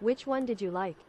Which one did you like?